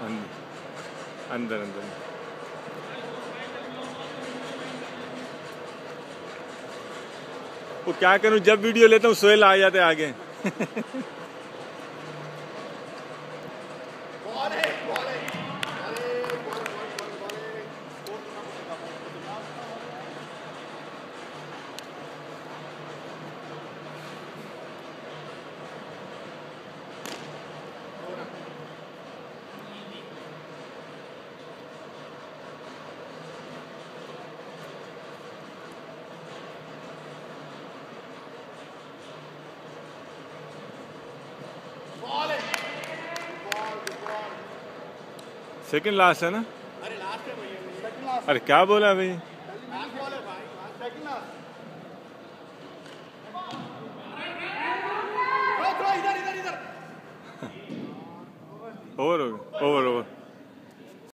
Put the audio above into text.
अंदर अंदर वो क्या करूँ जब वीडियो लेता हूँ सोहेल आ जाते आगे। अरे लास्ट है ना? अरे क्या बोला भाई? है ओवर ओवर ओवर ओवर